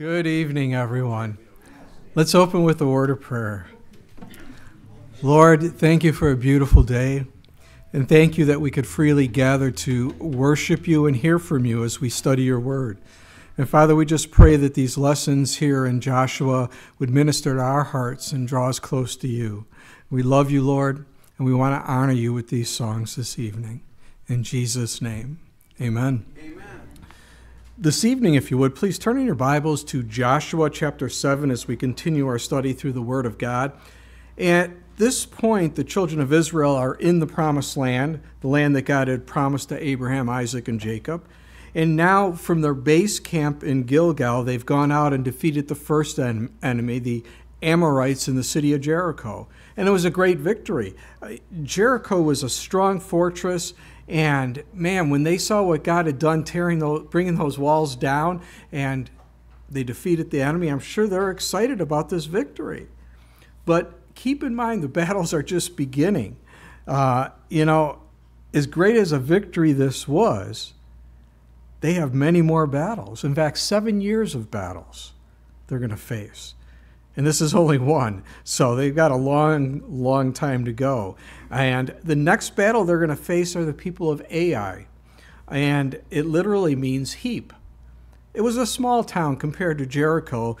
Good evening, everyone. Let's open with a word of prayer. Lord, thank you for a beautiful day, and thank you that we could freely gather to worship you and hear from you as we study your word. And Father, we just pray that these lessons here in Joshua would minister to our hearts and draw us close to you. We love you, Lord, and we want to honor you with these songs this evening. In Jesus' name, amen. Amen. This evening, if you would, please turn in your Bibles to Joshua chapter 7 as we continue our study through the Word of God. At this point, the children of Israel are in the promised land, the land that God had promised to Abraham, Isaac, and Jacob. And now, from their base camp in Gilgal, they've gone out and defeated the first en- enemy, the Amorites, in the city of Jericho. And it was a great victory. Uh, Jericho was a strong fortress and man, when they saw what God had done, tearing those, bringing those walls down, and they defeated the enemy, I'm sure they're excited about this victory. But keep in mind, the battles are just beginning. Uh, you know, as great as a victory this was, they have many more battles. In fact, seven years of battles they're going to face and this is only one. So they've got a long, long time to go. And the next battle they're going to face are the people of Ai. And it literally means heap. It was a small town compared to Jericho,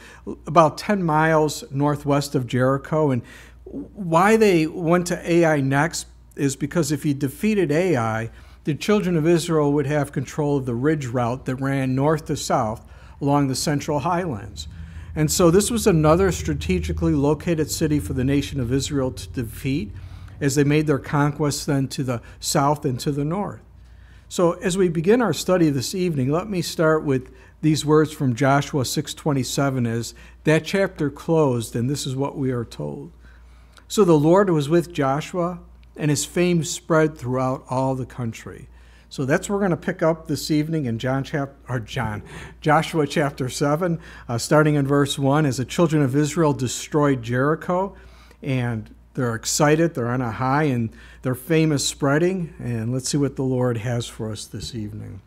about 10 miles northwest of Jericho. And why they went to Ai next is because if he defeated Ai, the children of Israel would have control of the ridge route that ran north to south along the central highlands. And so this was another strategically located city for the nation of Israel to defeat as they made their conquests then to the south and to the north. So as we begin our study this evening, let me start with these words from Joshua 6:27 as that chapter closed and this is what we are told. So the Lord was with Joshua and his fame spread throughout all the country. So that's where we're going to pick up this evening in John chapter or John, Joshua chapter seven, uh, starting in verse one. As the children of Israel destroyed Jericho, and they're excited, they're on a high, and their fame is spreading. And let's see what the Lord has for us this evening.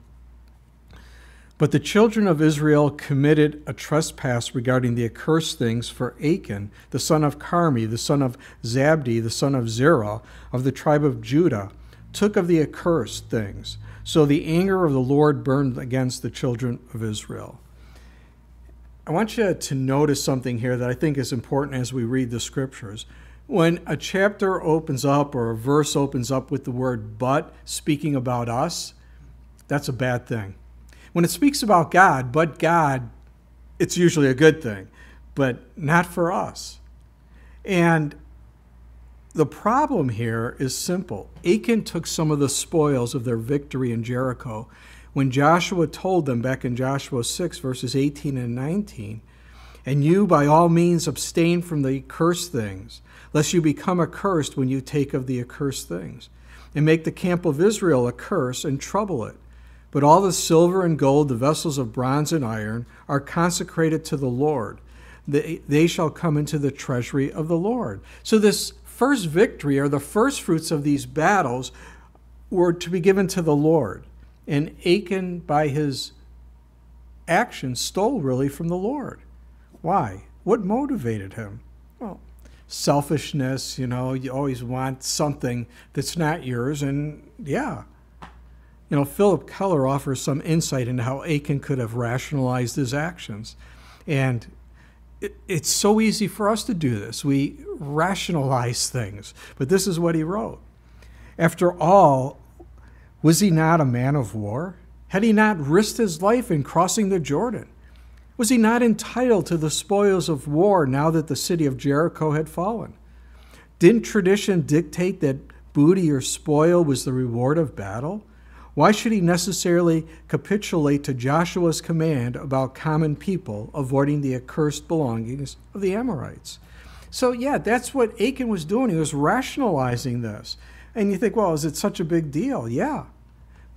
But the children of Israel committed a trespass regarding the accursed things for Achan, the son of Carmi, the son of Zabdi, the son of Zerah, of the tribe of Judah took of the accursed things. So the anger of the Lord burned against the children of Israel. I want you to notice something here that I think is important as we read the scriptures. When a chapter opens up or a verse opens up with the word but speaking about us, that's a bad thing. When it speaks about God, but God, it's usually a good thing, but not for us. And the problem here is simple. Achan took some of the spoils of their victory in Jericho when Joshua told them back in Joshua 6, verses 18 and 19, And you by all means abstain from the accursed things, lest you become accursed when you take of the accursed things, and make the camp of Israel a curse and trouble it. But all the silver and gold, the vessels of bronze and iron, are consecrated to the Lord. They, they shall come into the treasury of the Lord. So, this first victory or the first fruits of these battles were to be given to the Lord. And Achan, by his actions, stole really from the Lord. Why? What motivated him? Well, selfishness, you know, you always want something that's not yours. And yeah, you know, Phillip Keller offers some insight into how Achan could have rationalized his actions. And it's so easy for us to do this. We rationalize things. But this is what he wrote. After all, was he not a man of war? Had he not risked his life in crossing the Jordan? Was he not entitled to the spoils of war now that the city of Jericho had fallen? Didn't tradition dictate that booty or spoil was the reward of battle? Why should he necessarily capitulate to Joshua's command about common people avoiding the accursed belongings of the Amorites? So, yeah, that's what Achan was doing. He was rationalizing this. And you think, well, is it such a big deal? Yeah.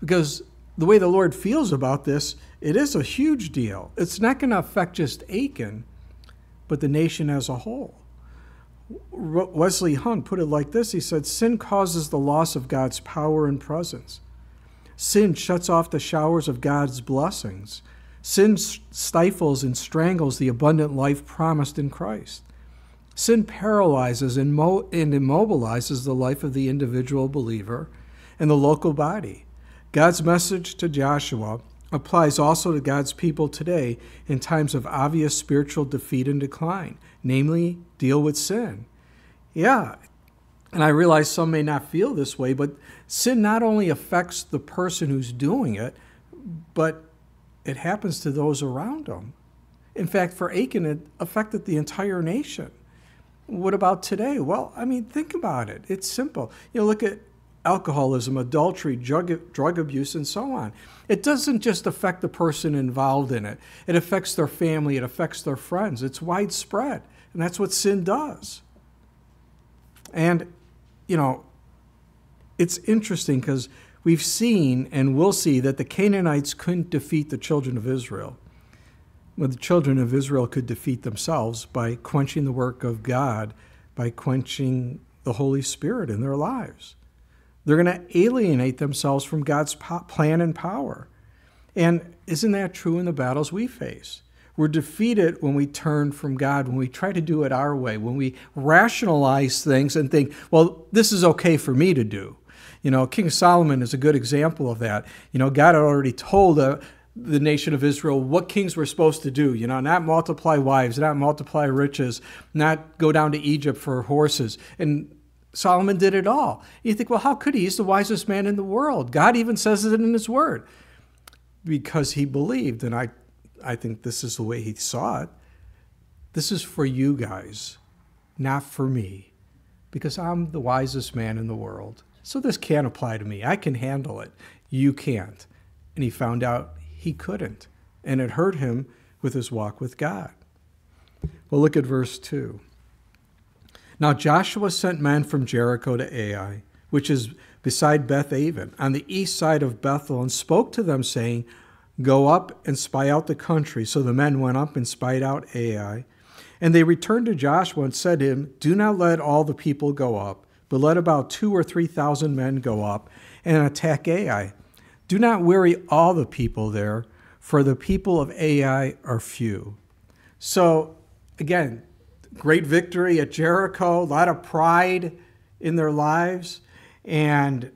Because the way the Lord feels about this, it is a huge deal. It's not going to affect just Achan, but the nation as a whole. Wesley Hunt put it like this He said, Sin causes the loss of God's power and presence. Sin shuts off the showers of God's blessings. Sin stifles and strangles the abundant life promised in Christ. Sin paralyzes and, and immobilizes the life of the individual believer and the local body. God's message to Joshua applies also to God's people today in times of obvious spiritual defeat and decline, namely, deal with sin. Yeah, and I realize some may not feel this way, but sin not only affects the person who's doing it, but it happens to those around them. In fact, for Achan, it affected the entire nation. What about today? Well, I mean, think about it. It's simple. You know, look at alcoholism, adultery, drug, drug abuse, and so on. It doesn't just affect the person involved in it, it affects their family, it affects their friends. It's widespread. And that's what sin does. And, you know, it's interesting because we've seen and will see that the Canaanites couldn't defeat the children of Israel well, the children of Israel could defeat themselves by quenching the work of God, by quenching the Holy Spirit in their lives. They're going to alienate themselves from God's plan and power. And isn't that true in the battles we face? We're defeated when we turn from God, when we try to do it our way, when we rationalize things and think, well, this is okay for me to do. You know, King Solomon is a good example of that. You know, God had already told uh, the nation of Israel what kings were supposed to do. You know, not multiply wives, not multiply riches, not go down to Egypt for horses. And Solomon did it all. You think, well, how could he? He's the wisest man in the world. God even says it in his word. Because he believed, and I, I think this is the way he saw it. This is for you guys, not for me, because I'm the wisest man in the world. So this can't apply to me. I can handle it. You can't. And he found out he couldn't, and it hurt him with his walk with God. Well, look at verse 2. Now Joshua sent men from Jericho to Ai, which is beside Beth Aven, on the east side of Bethel, and spoke to them, saying, Go up and spy out the country. So the men went up and spied out Ai. And they returned to Joshua and said to him, Do not let all the people go up, but let about two or three thousand men go up and attack Ai. Do not weary all the people there, for the people of Ai are few. So, again, great victory at Jericho, a lot of pride in their lives, and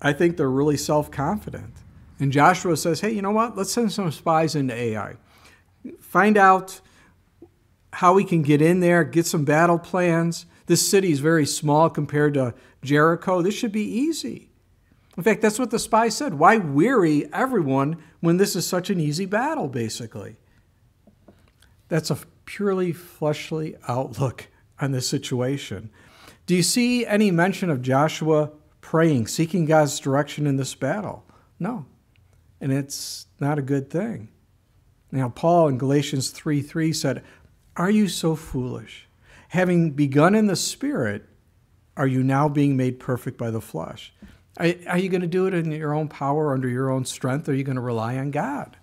I think they're really self confident. And Joshua says, hey, you know what? Let's send some spies into Ai. Find out how we can get in there, get some battle plans. This city is very small compared to Jericho. This should be easy. In fact, that's what the spy said. Why weary everyone when this is such an easy battle, basically? That's a purely fleshly outlook on this situation. Do you see any mention of Joshua praying, seeking God's direction in this battle? No. And it's not a good thing. Now, Paul in Galatians 3 3 said, Are you so foolish? Having begun in the Spirit, are you now being made perfect by the flesh? Are, you going to do it in your own power, under your own strength, are you going to rely on God?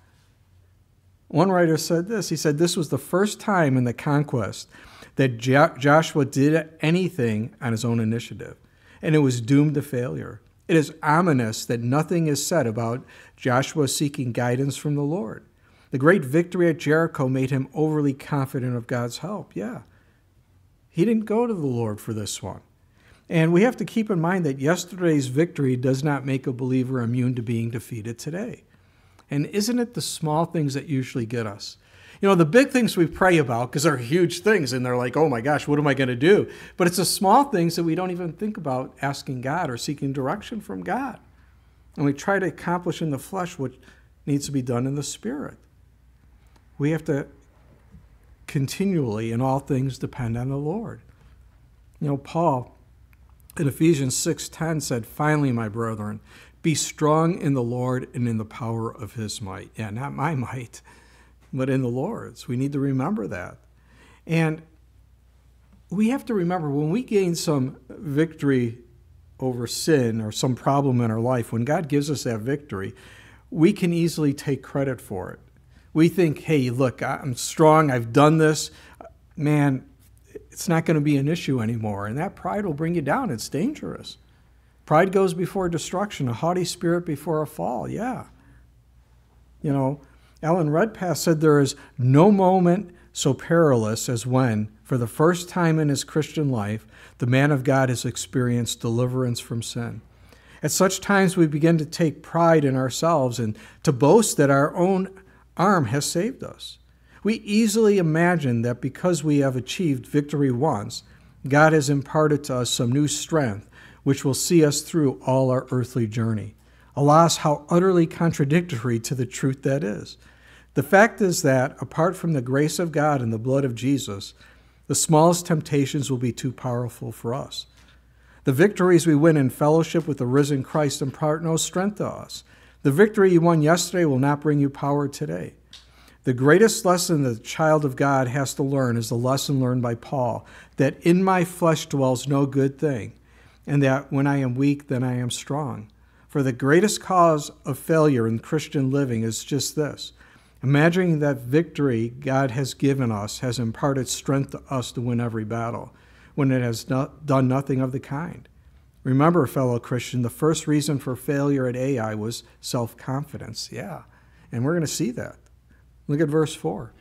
One writer said this he said, This was the first time in the conquest that jo- Joshua did anything on his own initiative, and it was doomed to failure. It is ominous that nothing is said about Joshua seeking guidance from the Lord. The great victory at Jericho made him overly confident of God's help. Yeah. He didn't go to the Lord for this one. And we have to keep in mind that yesterday's victory does not make a believer immune to being defeated today. And isn't it the small things that usually get us? You know, the big things we pray about, because they're huge things, and they're like, oh my gosh, what am I going to do? But it's the small things that we don't even think about asking God or seeking direction from God. And we try to accomplish in the flesh what needs to be done in the spirit. We have to continually, in all things, depend on the Lord. You know, Paul in Ephesians 6:10 said, "Finally, my brethren, be strong in the Lord and in the power of his might." Yeah, not my might, but in the Lord's. We need to remember that. And we have to remember when we gain some victory over sin or some problem in our life, when God gives us that victory, we can easily take credit for it. We think, hey, look, I'm strong, I've done this. Man, it's not going to be an issue anymore. And that pride will bring you down. It's dangerous. Pride goes before destruction, a haughty spirit before a fall. Yeah. You know, Alan Redpath said there is no moment so perilous as when, for the first time in his Christian life, the man of God has experienced deliverance from sin. At such times, we begin to take pride in ourselves and to boast that our own arm has saved us. We easily imagine that because we have achieved victory once, God has imparted to us some new strength which will see us through all our earthly journey. Alas, how utterly contradictory to the truth that is. The fact is that, apart from the grace of God and the blood of Jesus, the smallest temptations will be too powerful for us. The victories we win in fellowship with the risen Christ impart no strength to us. The victory you won yesterday will not bring you power today. The greatest lesson the child of God has to learn is the lesson learned by Paul that in my flesh dwells no good thing, and that when I am weak, then I am strong. For the greatest cause of failure in Christian living is just this imagining that victory God has given us has imparted strength to us to win every battle, when it has not done nothing of the kind. Remember, fellow Christian, the first reason for failure at Ai was self confidence. Yeah, and we're going to see that. Look at verse 4.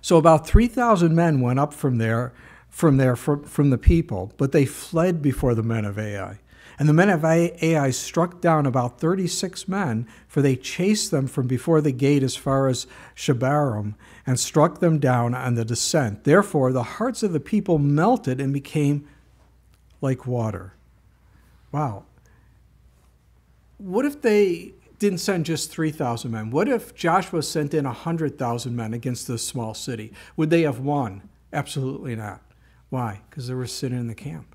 So about 3,000 men went up from there, from there, from, from the people, but they fled before the men of Ai. And the men of Ai struck down about 36 men, for they chased them from before the gate as far as Shebarim, and struck them down on the descent. Therefore, the hearts of the people melted and became like water. Wow. What if they didn't send just 3,000 men? What if Joshua sent in 100,000 men against this small city? Would they have won? Absolutely not. Why? Because there was sin in the camp.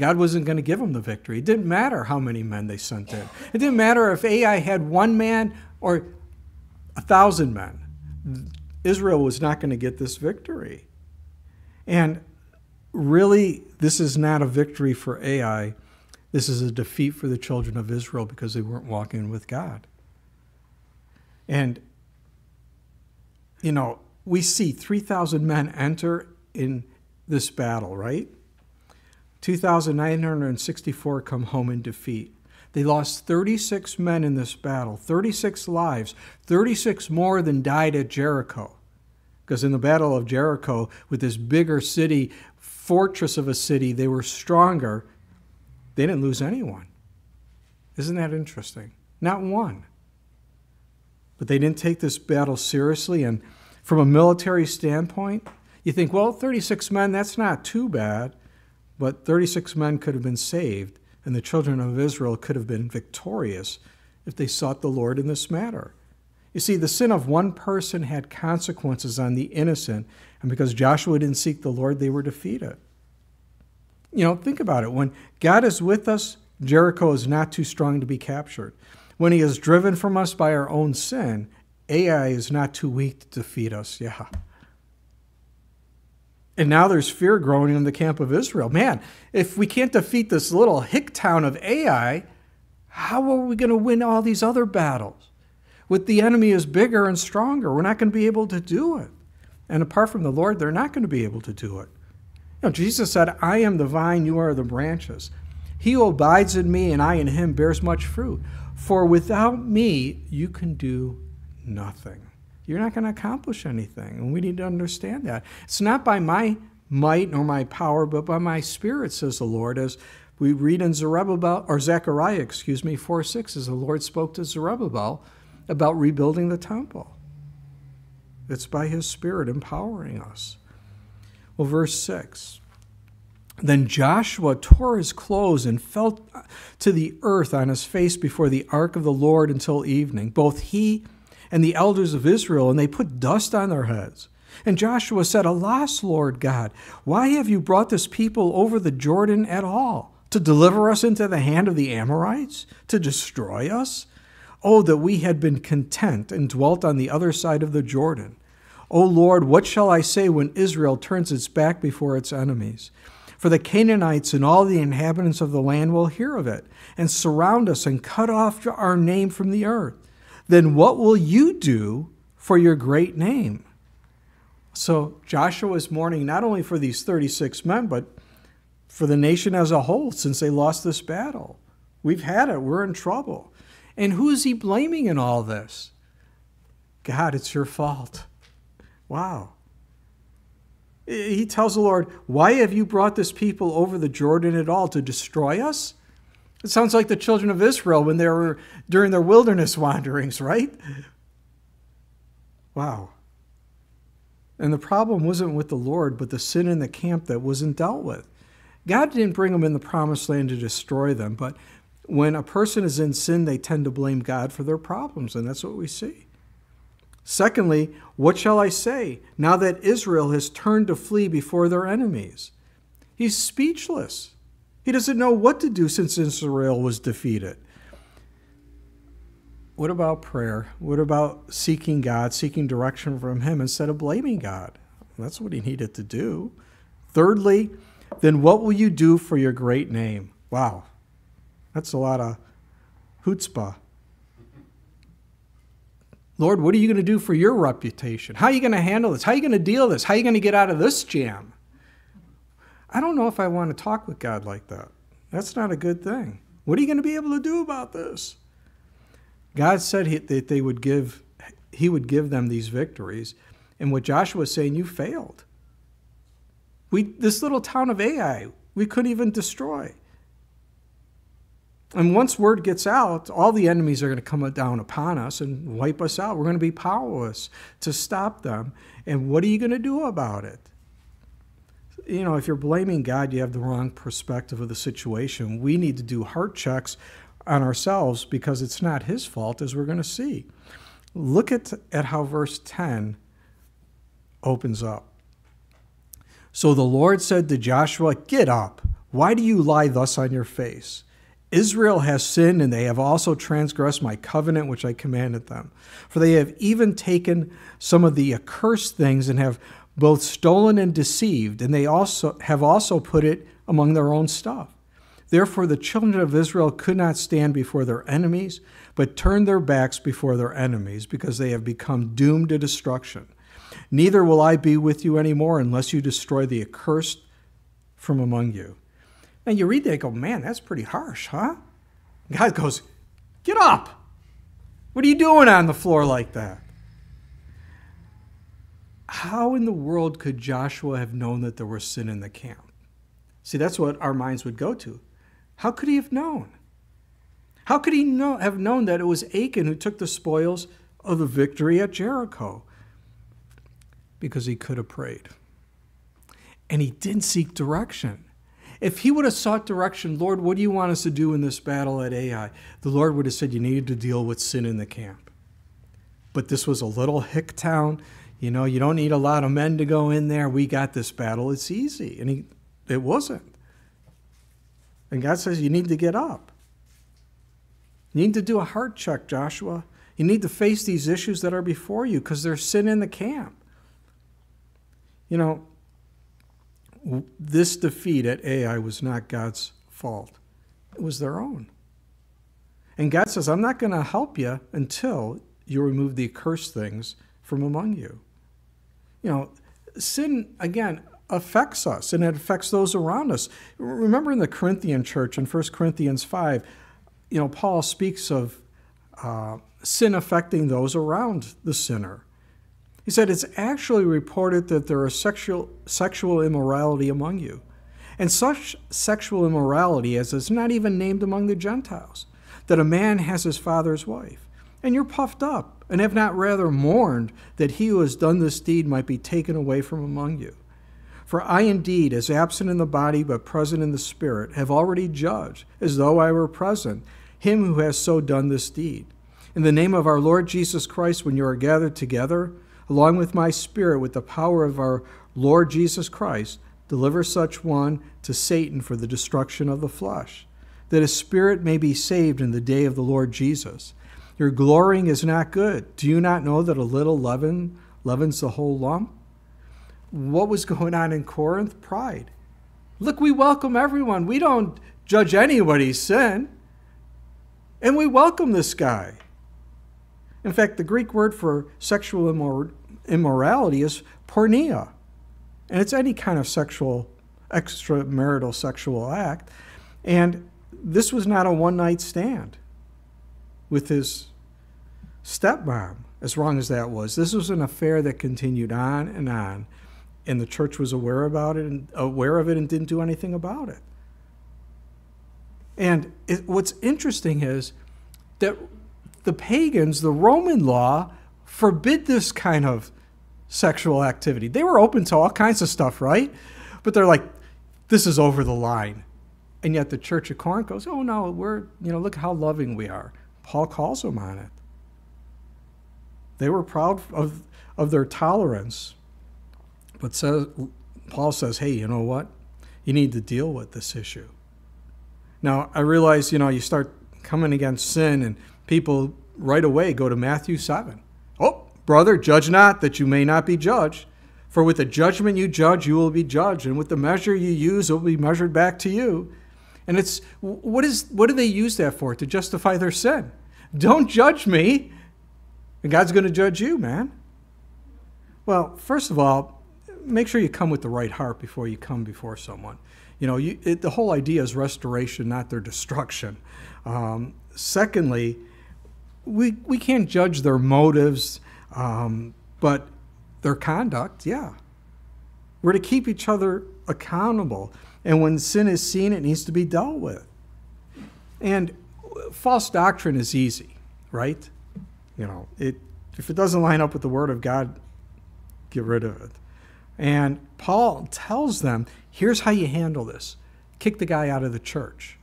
God wasn't going to give them the victory. It didn't matter how many men they sent in. It didn't matter if Ai had one man or a thousand men. Israel was not going to get this victory. And really, this is not a victory for Ai. This is a defeat for the children of Israel because they weren't walking with God. And, you know, we see 3,000 men enter in this battle, right? 2,964 come home in defeat. They lost 36 men in this battle, 36 lives, 36 more than died at Jericho. Because in the Battle of Jericho, with this bigger city, fortress of a city, they were stronger. They didn't lose anyone. Isn't that interesting? Not one. But they didn't take this battle seriously. And from a military standpoint, you think, well, 36 men, that's not too bad. But 36 men could have been saved, and the children of Israel could have been victorious if they sought the Lord in this matter. You see, the sin of one person had consequences on the innocent, and because Joshua didn't seek the Lord, they were defeated. You know, think about it. When God is with us, Jericho is not too strong to be captured. When he is driven from us by our own sin, Ai is not too weak to defeat us. Yeah. And now there's fear growing in the camp of Israel. Man, if we can't defeat this little hick town of Ai, how are we going to win all these other battles? With the enemy is bigger and stronger, we're not going to be able to do it. And apart from the Lord, they're not going to be able to do it. You know, Jesus said, I am the vine, you are the branches. He who abides in me and I in him bears much fruit. For without me, you can do nothing you're not going to accomplish anything. And we need to understand that. It's not by my might nor my power, but by my spirit, says the Lord, as we read in Zerubbabel, or Zechariah, excuse me, 4 6, as the Lord spoke to Zerubbabel about rebuilding the temple. It's by his spirit empowering us. Well, verse 6. Then Joshua tore his clothes and fell to the earth on his face before the ark of the Lord until evening. Both he and the elders of Israel, and they put dust on their heads. And Joshua said, Alas, Lord God, why have you brought this people over the Jordan at all? To deliver us into the hand of the Amorites? To destroy us? Oh, that we had been content and dwelt on the other side of the Jordan. O Lord, what shall I say when Israel turns its back before its enemies? For the Canaanites and all the inhabitants of the land will hear of it, and surround us and cut off our name from the earth then what will you do for your great name? So Joshua is mourning not only for these 36 men, but for the nation as a whole since they lost this battle. We've had it, we're in trouble. And who is he blaming in all this? God, it's your fault. Wow. He tells the Lord, Why have you brought this people over the Jordan at all? To destroy us? It sounds like the children of Israel when they were during their wilderness wanderings, right? Wow. And the problem wasn't with the Lord, but the sin in the camp that wasn't dealt with. God didn't bring them in the promised land to destroy them, but when a person is in sin, they tend to blame God for their problems, and that's what we see. Secondly, what shall I say now that Israel has turned to flee before their enemies? He's speechless. He doesn't know what to do since Israel was defeated. What about prayer? What about seeking God, seeking direction from Him instead of blaming God? That's what he needed to do. Thirdly, then what will you do for your great name? Wow, that's a lot of chutzpah. Lord, what are you going to do for your reputation? How are you going to handle this? How are you going to deal with this? How are you going to get out of this jam? I don't know if I want to talk with God like that. That's not a good thing. What are you going to be able to do about this? God said he, that they would give, He would give them these victories, and what Joshua is saying, you failed. We this little town of Ai, we couldn't even destroy. And once word gets out, all the enemies are going to come down upon us and wipe us out. We're going to be powerless to stop them. And what are you going to do about it? You know, if you're blaming God, you have the wrong perspective of the situation. We need to do heart checks on ourselves because it's not his fault, as we're going to see. Look at, at how verse 10 opens up. So the Lord said to Joshua, Get up. Why do you lie thus on your face? Israel has sinned, and they have also transgressed my covenant which I commanded them. For they have even taken some of the accursed things and have both stolen and deceived, and they also have also put it among their own stuff. Therefore, the children of Israel could not stand before their enemies, but turned their backs before their enemies, because they have become doomed to destruction. Neither will I be with you anymore unless you destroy the accursed from among you. And you read that and go, man, that's pretty harsh, huh? God goes, get up. What are you doing on the floor like that? How in the world could Joshua have known that there was sin in the camp? See, that's what our minds would go to. How could he have known? How could he know, have known that it was Achan who took the spoils of the victory at Jericho? Because he could have prayed. And he didn't seek direction. If he would have sought direction, Lord, what do you want us to do in this battle at Ai? The Lord would have said, You needed to deal with sin in the camp. But this was a little hick town you know, you don't need a lot of men to go in there. We got this battle. It's easy. And he, it wasn't. And God says, You need to get up. You need to do a heart check, Joshua. You need to face these issues that are before you because there's sin in the camp. You know, this defeat at Ai was not God's fault, it was their own. And God says, I'm not going to help you until you remove the accursed things from among you you know, sin, again, affects us and it affects those around us. Remember in the Corinthian church in 1 Corinthians 5, you know, Paul speaks of uh, sin affecting those around the sinner. He said it's actually reported that there is sexual, sexual immorality among you, and such sexual immorality as is not even named among the Gentiles, that a man has his father's wife and you're puffed up, and have not rather mourned that he who has done this deed might be taken away from among you. For I indeed, as absent in the body but present in the spirit, have already judged, as though I were present, him who has so done this deed. In the name of our Lord Jesus Christ, when you are gathered together, along with my spirit, with the power of our Lord Jesus Christ, deliver such one to Satan for the destruction of the flesh, that his spirit may be saved in the day of the Lord Jesus. Your glorying is not good. Do you not know that a little leaven leavens the whole lump? What was going on in Corinth? Pride. Look, we welcome everyone. We don't judge anybody's sin. And we welcome this guy. In fact, the Greek word for sexual immor- immorality is porneia. And it's any kind of sexual, extramarital sexual act. And this was not a one night stand with his stepmom. as wrong as that was, this was an affair that continued on and on, and the church was aware about it and aware of it and didn't do anything about it. And it, what's interesting is that the pagans, the Roman law, forbid this kind of sexual activity. They were open to all kinds of stuff, right? But they're like, this is over the line. And yet the church of Corinth goes, oh no, we're, you know, look how loving we are. Paul calls them on it. They were proud of, of their tolerance. But says, Paul says, hey, you know what? You need to deal with this issue. Now, I realize, you know, you start coming against sin and people right away go to Matthew 7. Oh, brother, judge not that you may not be judged. For with the judgment you judge, you will be judged, and with the measure you use, it will be measured back to you. And it's what is what do they use that for? To justify their sin. Don't judge me, and God's going to judge you, man. Well, first of all, make sure you come with the right heart before you come before someone. You know, you, it, the whole idea is restoration, not their destruction. Um, secondly, we we can't judge their motives, um, but their conduct, yeah. We're to keep each other accountable. And when sin is seen, it needs to be dealt with. And false doctrine is easy, right? You know, it if it doesn't line up with the word of God, get rid of it. And Paul tells them, here's how you handle this. Kick the guy out of the church.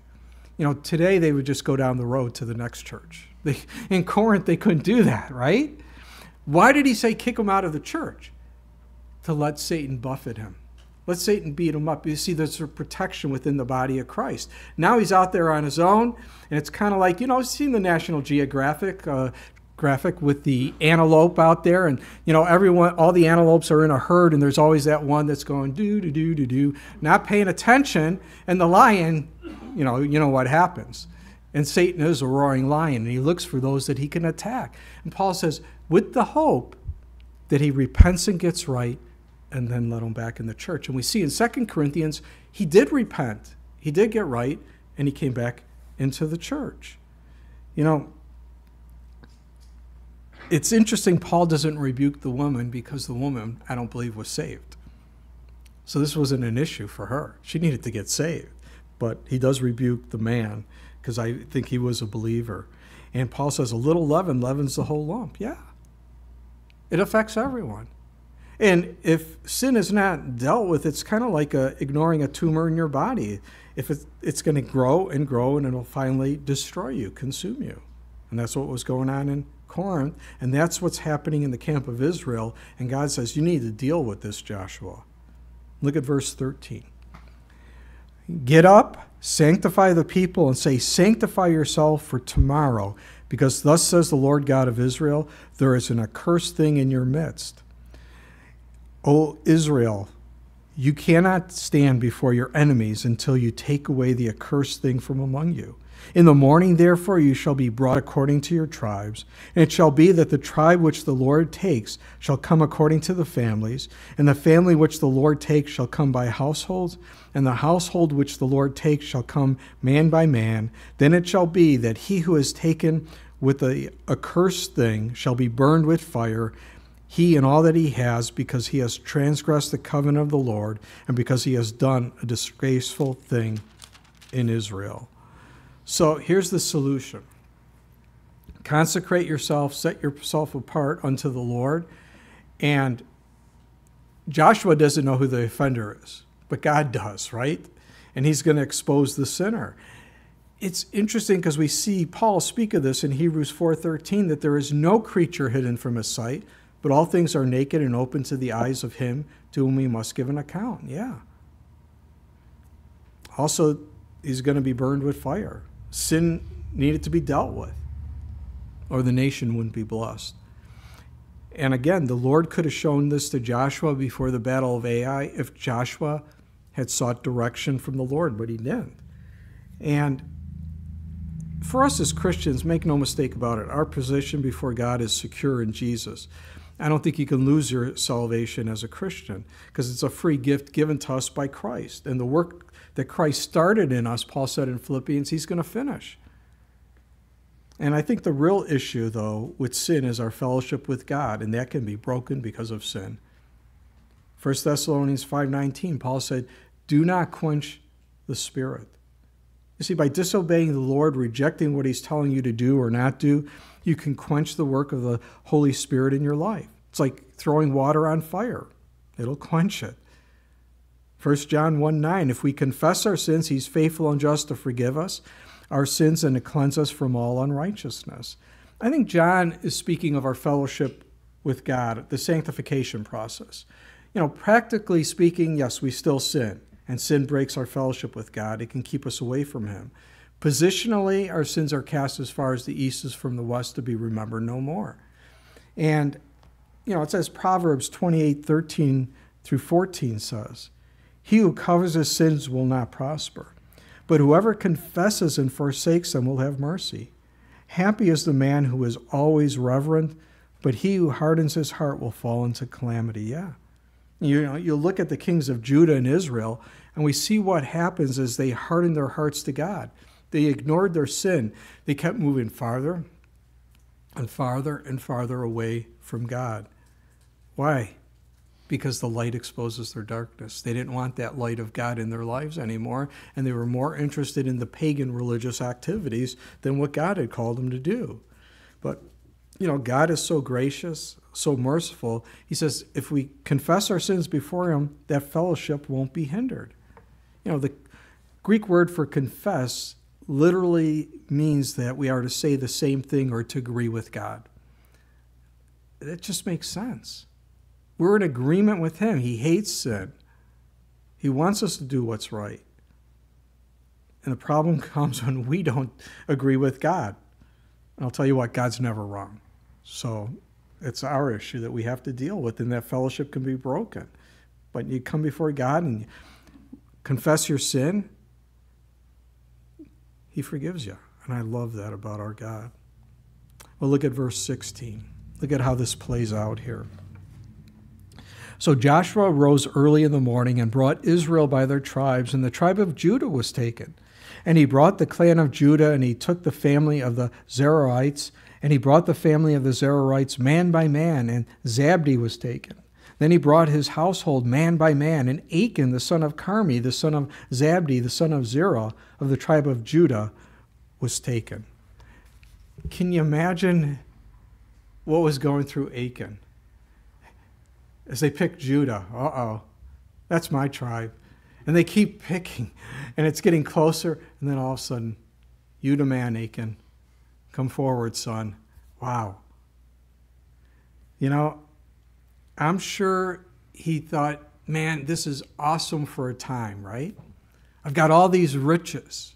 You know, today they would just go down the road to the next church. They, in Corinth, they couldn't do that, right? Why did he say kick him out of the church? To let Satan buffet him. Let Satan beat him up. You see, there's a protection within the body of Christ. Now he's out there on his own, and it's kind of like, you know, seen the National Geographic uh, graphic with the antelope out there, and, you know, everyone, all the antelopes are in a herd, and there's always that one that's going do, do, do, do, do, not paying attention, and the lion, you know, you know what happens. And Satan is a roaring lion, and he looks for those that he can attack. And Paul says, with the hope that he repents and gets right and then let him back in the church. And we see in Second Corinthians, he did repent, he did get right, and he came back into the church. You know, it's interesting Paul doesn't rebuke the woman because the woman, I don't believe, was saved. So this wasn't an issue for her. She needed to get saved. But he does rebuke the man because I think he was a believer. And Paul says, a little leaven leavens the whole lump. Yeah, it affects everyone. And if sin is not dealt with, it's kind of like a, ignoring a tumor in your body. If it, it's going to grow and grow, and it'll finally destroy you, consume you. And that's what was going on in Corinth. And that's what's happening in the camp of Israel. And God says, You need to deal with this, Joshua. Look at verse 13. Get up, sanctify the people, and say, Sanctify yourself for tomorrow because thus says the Lord God of Israel, there is an accursed thing in your midst. O Israel, you cannot stand before your enemies until you take away the accursed thing from among you. In the morning, therefore, you shall be brought according to your tribes. And it shall be that the tribe which the Lord takes shall come according to the families, and the family which the Lord takes shall come by households, and the household which the Lord takes shall come man by man. Then it shall be that he who is taken with the accursed thing shall be burned with fire, he and all that he has, because he has transgressed the covenant of the Lord, and because he has done a disgraceful thing in Israel. So here's the solution consecrate yourself, set yourself apart unto the Lord. And Joshua doesn't know who the offender is, but God does, right? And he's going to expose the sinner. It's interesting because we see Paul speak of this in Hebrews 4:13 that there is no creature hidden from his sight, but all things are naked and open to the eyes of him to whom we must give an account. Yeah. Also, he's going to be burned with fire sin needed to be dealt with, or the nation wouldn't be blessed. And again, the Lord could have shown this to Joshua before the battle of Ai if Joshua had sought direction from the Lord, but he didn't. And for us as Christians, make no mistake about it, our position before God is secure in Jesus. I don't think you can lose your salvation as a Christian because it's a free gift given to us by Christ. And the work that Christ started in us, Paul said in Philippians, he's going to finish. And I think the real issue, though, with sin is our fellowship with God, and that can be broken because of sin. 1 Thessalonians 5:19, Paul said, "Do not quench the spirit." You see, by disobeying the Lord, rejecting what He's telling you to do or not do, you can quench the work of the Holy Spirit in your life. It's like throwing water on fire, it'll quench it. 1 John 1 9, if we confess our sins, He's faithful and just to forgive us our sins and to cleanse us from all unrighteousness. I think John is speaking of our fellowship with God, the sanctification process. You know, practically speaking, yes, we still sin and sin breaks our fellowship with God. It can keep us away from Him. Positionally, our sins are cast as far as the east is from the west to be remembered no more. And, you know, it says Proverbs 28 13 through 14 says, He who covers his sins will not prosper, but whoever confesses and forsakes them will have mercy. Happy is the man who is always reverent, but he who hardens his heart will fall into calamity. Yeah. You know, you look at the kings of Judah and Israel, and we see what happens as they hardened their hearts to God. They ignored their sin. They kept moving farther and farther and farther away from God. Why? Because the light exposes their darkness. They didn't want that light of God in their lives anymore, and they were more interested in the pagan religious activities than what God had called them to do. But, you know, God is so gracious, so merciful. He says if we confess our sins before Him, that fellowship won't be hindered. You know, the Greek word for confess literally means that we are to say the same thing or to agree with God. It just makes sense. We're in agreement with Him. He hates sin, He wants us to do what's right. And the problem comes when we don't agree with God. And I'll tell you what, God's never wrong. So it's our issue that we have to deal with, and that fellowship can be broken. But you come before God and you confess your sin, He forgives you. And I love that about our God. Well, look at verse 16. Look at how this plays out here. So Joshua rose early in the morning and brought Israel by their tribes, and the tribe of Judah was taken. And he brought the clan of Judah, and he took the family of the Zerahites and he brought the family of the Zerahites man by man, and Zabdi was taken. Then he brought his household man by man, and Achan, the son of Carmi, the son of Zabdi, the son of Zerah, of the tribe of Judah, was taken. Can you imagine what was going through Achan? As they pick Judah, uh oh, that's my tribe. And they keep picking, and it's getting closer, and then all of a sudden, you demand Achan Come forward, son. Wow. You know, I'm sure he thought, man, this is awesome for a time, right? I've got all these riches.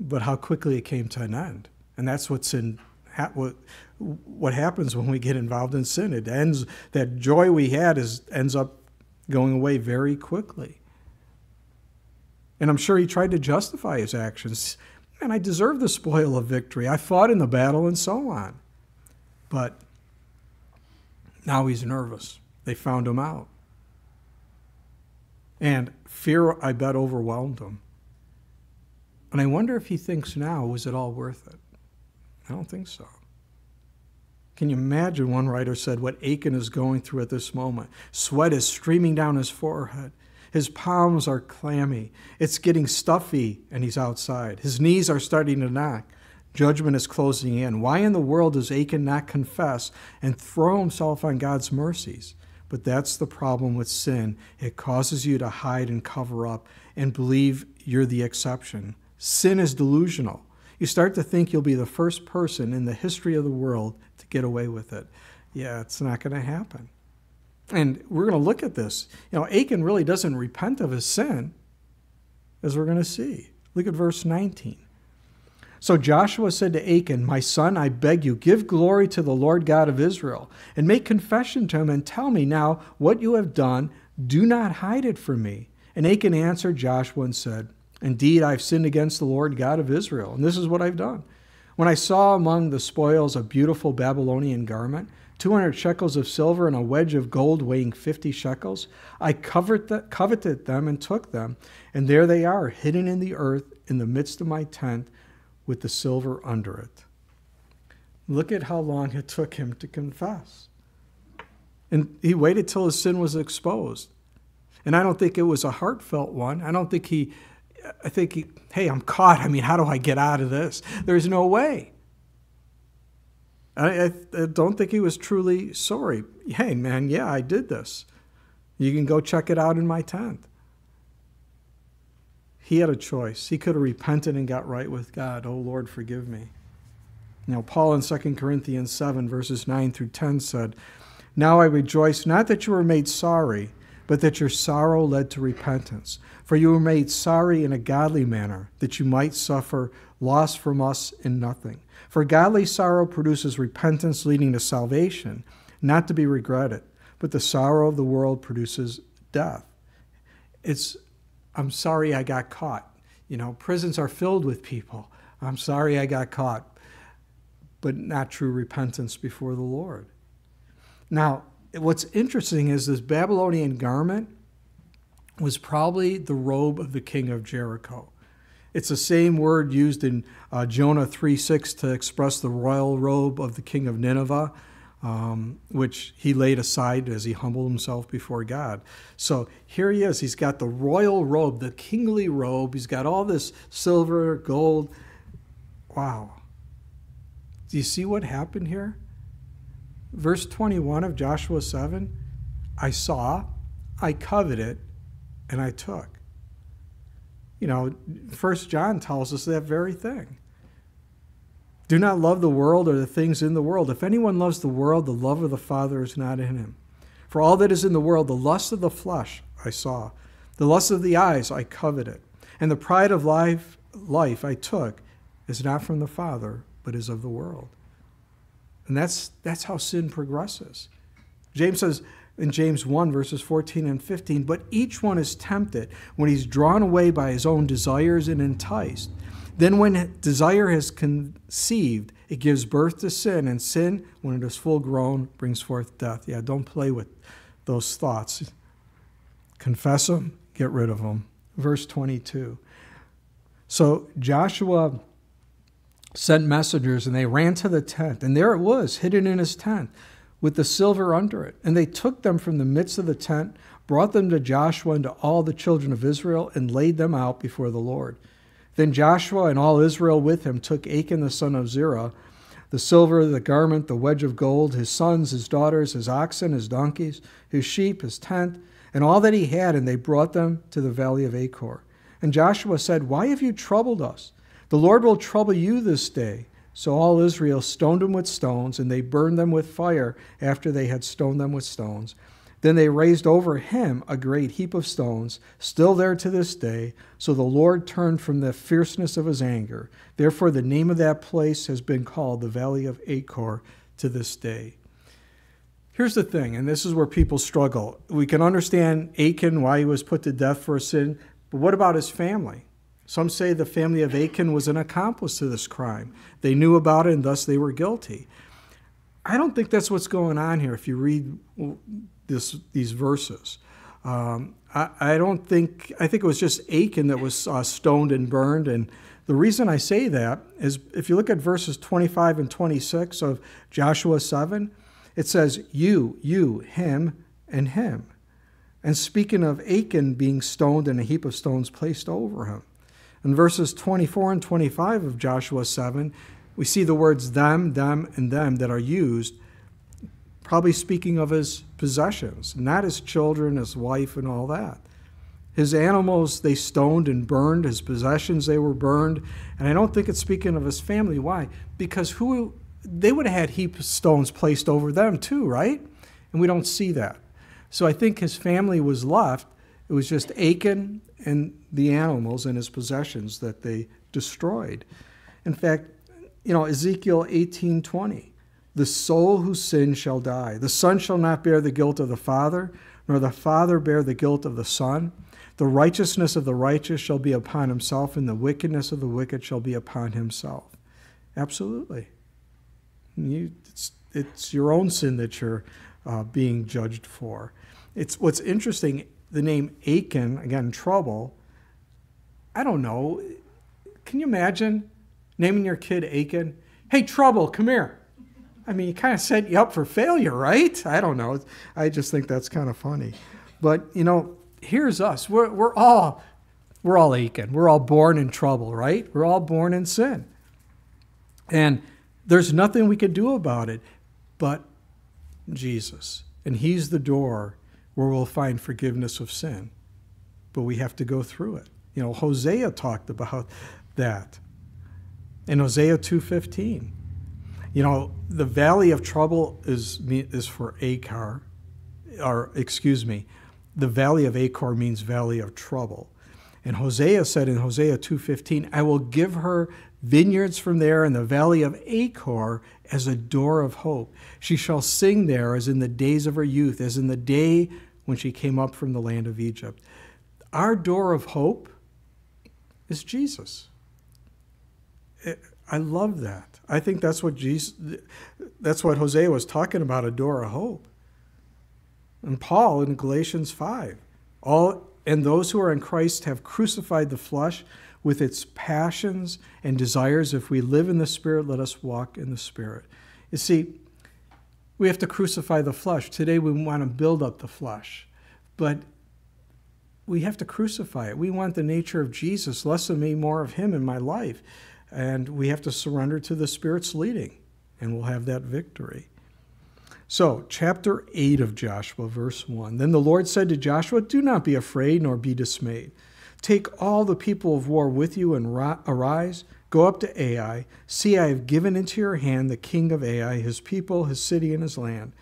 But how quickly it came to an end. And that's what's in what happens when we get involved in sin. It ends that joy we had is ends up going away very quickly. And I'm sure he tried to justify his actions and I deserve the spoil of victory. I fought in the battle and so on. But now he's nervous. They found him out. And fear, I bet, overwhelmed him. And I wonder if he thinks now, was it all worth it? I don't think so. Can you imagine? One writer said what Achan is going through at this moment. Sweat is streaming down his forehead. His palms are clammy. It's getting stuffy, and he's outside. His knees are starting to knock. Judgment is closing in. Why in the world does Achan not confess and throw himself on God's mercies? But that's the problem with sin. It causes you to hide and cover up and believe you're the exception. Sin is delusional. You start to think you'll be the first person in the history of the world get away with it. Yeah, it's not going to happen. And we're going to look at this. You know, Achan really doesn't repent of his sin, as we're going to see. Look at verse 19. So Joshua said to Achan, My son, I beg you, give glory to the Lord God of Israel, and make confession to him, and tell me now what you have done. Do not hide it from me. And Achan answered Joshua and said, Indeed, I've sinned against the Lord God of Israel, and this is what I've done. When I saw among the spoils a beautiful Babylonian garment, 200 shekels of silver and a wedge of gold weighing 50 shekels. I coveted them and took them, and there they are, hidden in the earth in the midst of my tent with the silver under it. Look at how long it took him to confess. And he waited till his sin was exposed. And I don't think it was a heartfelt one. I don't think he, I think he, hey, I'm caught. I mean, how do I get out of this? There's no way. I, I, I don't think he was truly sorry. Hey, man, yeah, I did this. You can go check it out in my tent. He had a choice. He could have repented and got right with God. Oh, Lord, forgive me. Now, Paul in 2 Corinthians 7, verses 9 through 10 said, Now I rejoice not that you were made sorry, but that your sorrow led to repentance. For you were made sorry in a godly manner, that you might suffer loss from us in nothing. For godly sorrow produces repentance leading to salvation, not to be regretted, but the sorrow of the world produces death. It's, I'm sorry I got caught. You know, prisons are filled with people. I'm sorry I got caught but not true repentance before the Lord. Now, what's interesting is this Babylonian garment was probably the robe of the king of Jericho. It's the same word used in uh, Jonah 3 6 to express the royal robe of the king of Nineveh, um, which he laid aside as he humbled himself before God. So here he is. He's got the royal robe, the kingly robe. He's got all this silver, gold. Wow. Do you see what happened here? Verse 21 of Joshua 7 I saw, I coveted, and I took. You know, First John tells us that very thing. Do not love the world or the things in the world. If anyone loves the world, the love of the Father is not in him. For all that is in the world, the lust of the flesh I saw, the lust of the eyes I coveted, and the pride of life, life I took, is not from the Father, but is of the world. And that's, that's how sin progresses. James says in James 1, verses 14 and 15, but each one is tempted when he's drawn away by his own desires and enticed. Then, when desire has conceived, it gives birth to sin, and sin, when it is full grown, brings forth death. Yeah, don't play with those thoughts. Confess them, get rid of them. Verse 22. So Joshua sent messengers and they ran to the tent. And there it was, hidden in his tent, with the silver under it. And they took them from the midst of the tent, brought them to Joshua and to all the children of Israel, and laid them out before the Lord. Then Joshua and all Israel with him took Achan the son of Zerah, the silver, the garment, the wedge of gold, his sons, his daughters, his oxen, his donkeys, his sheep, his tent, and all that he had, and they brought them to the valley of Achor. And Joshua said, Why have you troubled us? The Lord will trouble you this day. So all Israel stoned them with stones, and they burned them with fire after they had stoned them with stones. Then they raised over him a great heap of stones, still there to this day. So the Lord turned from the fierceness of his anger. Therefore, the name of that place has been called the Valley of Achor to this day. Here's the thing, and this is where people struggle. We can understand Achan, why he was put to death for a sin, but what about his family? Some say the family of Achan was an accomplice to this crime. They knew about it and thus they were guilty. I don't think that's what's going on here if you read this, these verses. Um, I, I, don't think, I think it was just Achan that was uh, stoned and burned. And the reason I say that is if you look at verses 25 and 26 of Joshua 7, it says, You, you, him, and him. And speaking of Achan being stoned and a heap of stones placed over him. In verses 24 and 25 of Joshua 7, we see the words them, them, and them that are used, probably speaking of his possessions, not his children, his wife, and all that. His animals they stoned and burned, his possessions they were burned, and I don't think it's speaking of his family. Why? Because who they would have had heap of stones placed over them too, right? And we don't see that. So I think his family was left. It was just Achan and the animals and his possessions that they destroyed. In fact, you know, Ezekiel 18:20, the soul who sins shall die. The son shall not bear the guilt of the father, nor the father bear the guilt of the son. The righteousness of the righteous shall be upon himself, and the wickedness of the wicked shall be upon himself. Absolutely. You, it's, it's your own sin that you're uh, being judged for. It's what's interesting the name Achan, again, trouble, I don't know. Can you imagine naming your kid Achan? Hey, trouble, come here. I mean, he kind of set you up for failure, right? I don't know. I just think that's kind of funny. But, you know, here's us. We're, we're all we're all aching. We're all born in trouble, right? We're all born in sin. And there's nothing we can do about it but Jesus. And he's the door where we'll find forgiveness of sin. But we have to go through it. You know, Hosea talked about that in Hosea 2:15. You know, the valley of trouble is is for Achor, or excuse me, the valley of Achor means valley of trouble. And Hosea said in Hosea 2:15, I will give her vineyards from there in the valley of Achor as a door of hope. She shall sing there as in the days of her youth, as in the day when she came up from the land of Egypt. Our door of hope is Jesus. I love that. I think that's what Jesus that's what Hosea was talking about, a door of hope. And Paul in Galatians 5, all and those who are in Christ have crucified the flesh with its passions and desires. If we live in the Spirit, let us walk in the Spirit. You see, we have to crucify the flesh. Today we want to build up the flesh, but we have to crucify it. We want the nature of Jesus, less of me, more of Him in my life. And we have to surrender to the Spirit's leading, and we'll have that victory. So, chapter 8 of Joshua, verse 1. Then the Lord said to Joshua, Do not be afraid nor be dismayed. Take all the people of war with you and arise, go up to Ai. See, I have given into your hand the king of Ai, his people, his city, and his land.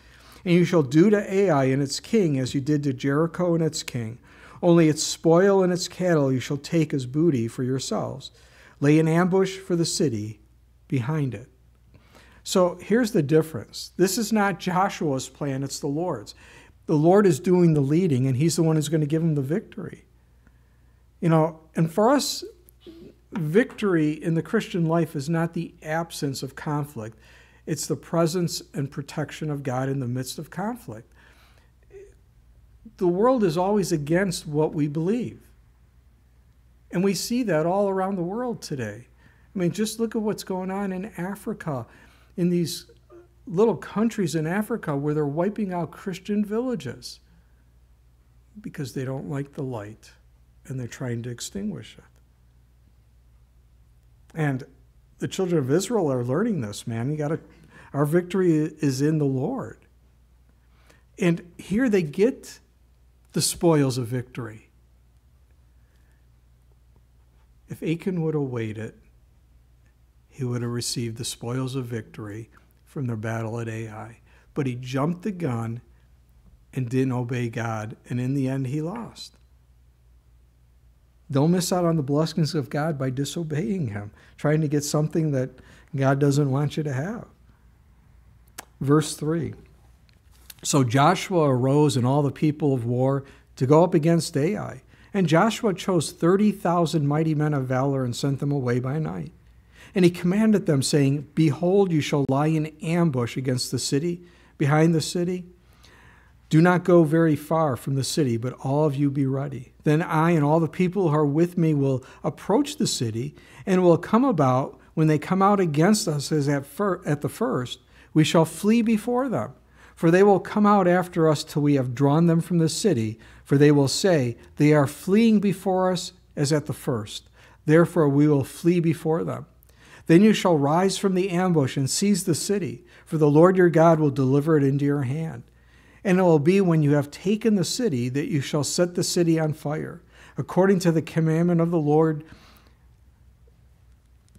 And you shall do to Ai and its king as you did to Jericho and its king. Only its spoil and its cattle you shall take as booty for yourselves. Lay an ambush for the city behind it. So here's the difference this is not Joshua's plan, it's the Lord's. The Lord is doing the leading, and He's the one who's going to give him the victory. You know, and for us, victory in the Christian life is not the absence of conflict, it's the presence and protection of God in the midst of conflict. The world is always against what we believe. And we see that all around the world today. I mean, just look at what's going on in Africa in these little countries in Africa where they're wiping out Christian villages because they don't like the light and they're trying to extinguish it. And the children of Israel are learning this, man. You got to our victory is in the Lord. And here they get the spoils of victory. If Achan would have waited, he would have received the spoils of victory from their battle at Ai. But he jumped the gun and didn't obey God, and in the end, he lost. Don't miss out on the blessings of God by disobeying Him, trying to get something that God doesn't want you to have. Verse 3 So Joshua arose and all the people of war to go up against Ai. And Joshua chose 30,000 mighty men of valor and sent them away by night. And he commanded them, saying, Behold, you shall lie in ambush against the city, behind the city. Do not go very far from the city, but all of you be ready. Then I and all the people who are with me will approach the city, and will come about when they come out against us as at, fir- at the first. We shall flee before them. For they will come out after us till we have drawn them from the city. For they will say, They are fleeing before us as at the first. Therefore we will flee before them. Then you shall rise from the ambush and seize the city, for the Lord your God will deliver it into your hand. And it will be when you have taken the city that you shall set the city on fire, according to the commandment of the Lord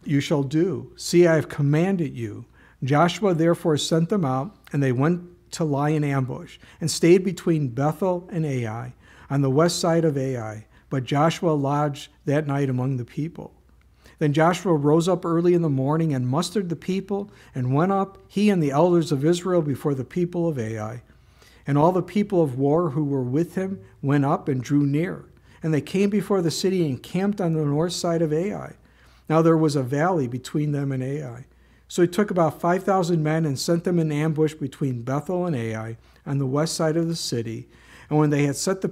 you shall do. See, I have commanded you. Joshua therefore sent them out, and they went to lie in ambush, and stayed between Bethel and Ai, on the west side of Ai. But Joshua lodged that night among the people. Then Joshua rose up early in the morning and mustered the people, and went up, he and the elders of Israel, before the people of Ai. And all the people of war who were with him went up and drew near. And they came before the city and camped on the north side of Ai. Now there was a valley between them and Ai. So he took about 5,000 men and sent them in ambush between Bethel and Ai on the west side of the city. And when they had set the